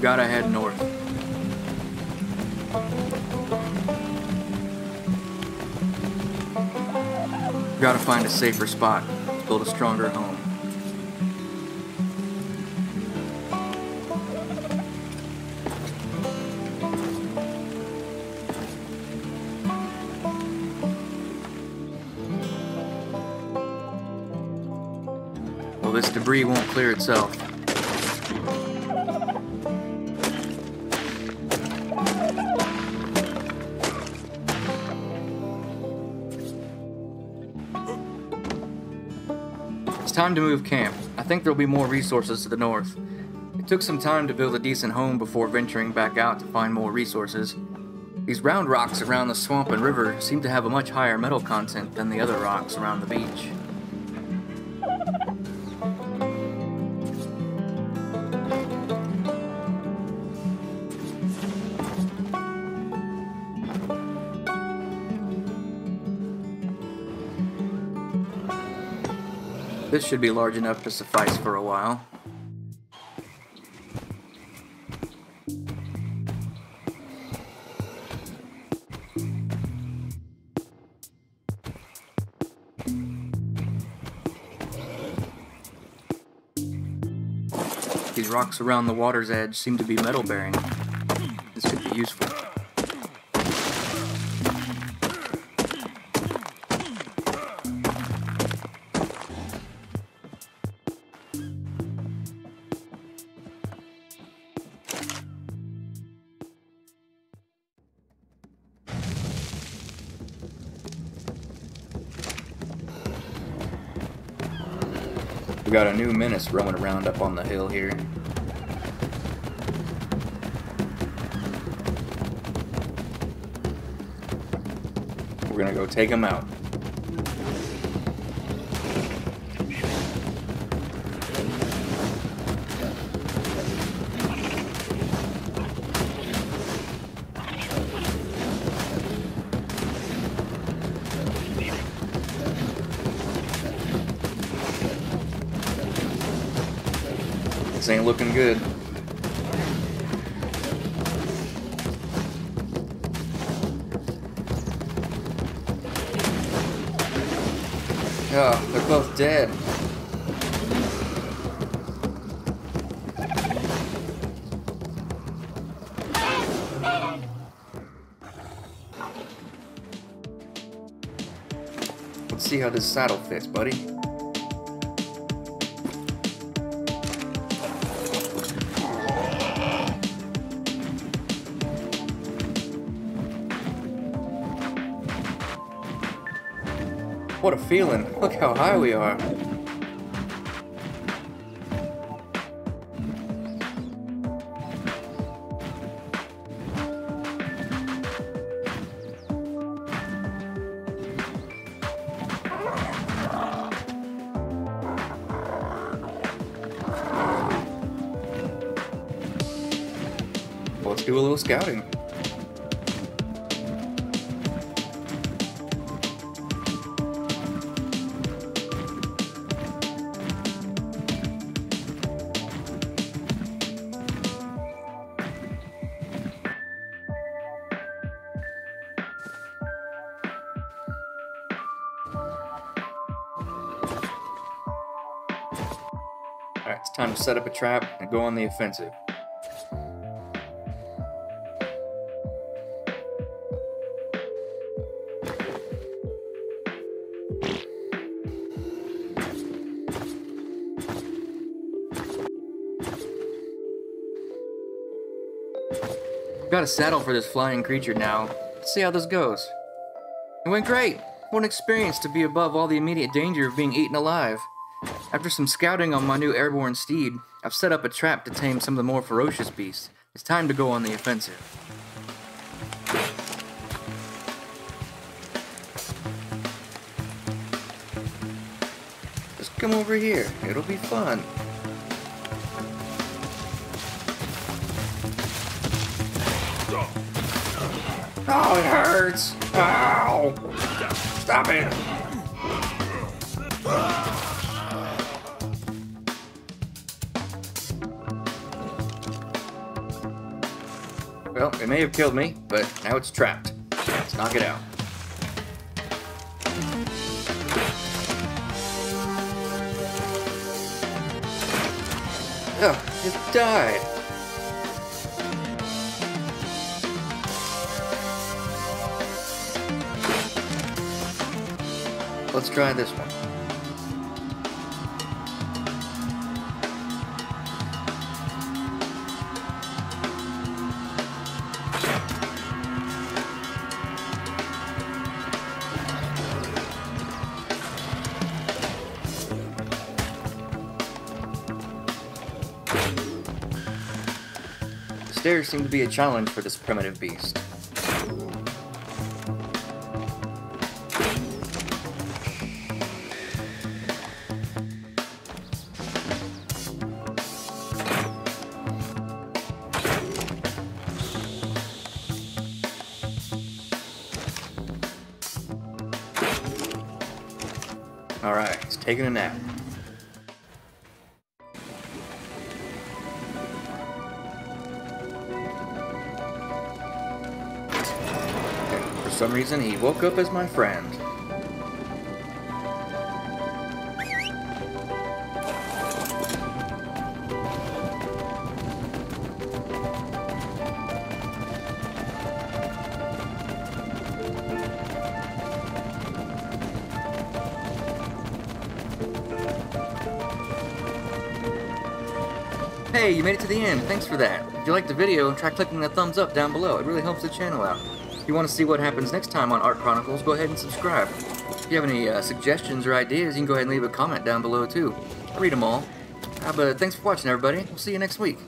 We've gotta head north. Gotta find a safer spot build a stronger home. Well, this debris won't clear itself. It's time to move camp. I think there'll be more resources to the north. It took some time to build a decent home before venturing back out to find more resources. These round rocks around the swamp and river seem to have a much higher metal content than the other rocks around the beach. This should be large enough to suffice for a while. These rocks around the water's edge seem to be metal bearing. This could be useful. We got a new menace roaming around up on the hill here. We're gonna go take him out. Ain't looking good. Oh, they're both dead. Let's see how this saddle fits, buddy. What a feeling. Look how high we are. Let's do a little scouting. It's time to set up a trap and go on the offensive. Got a saddle for this flying creature now. Let's see how this goes. It went great! What an experience to be above all the immediate danger of being eaten alive. After some scouting on my new airborne steed, I've set up a trap to tame some of the more ferocious beasts. It's time to go on the offensive. Just come over here. It'll be fun. Oh, it hurts! Ow! Stop it! Well, it may have killed me, but now it's trapped. Let's knock it out. Oh, it died. Let's try this one. Stairs seem to be a challenge for this primitive beast. Alright, it's taking a nap. Some reason, he woke up as my friend. Hey, you made it to the end. Thanks for that. If you liked the video, try clicking the thumbs up down below. It really helps the channel out. If you want to see what happens next time on Ark Chronicles, go ahead and subscribe. If you have any uh, suggestions or ideas, you can go ahead and leave a comment down below too. I read them all. Uh, but thanks for watching, everybody. We'll see you next week.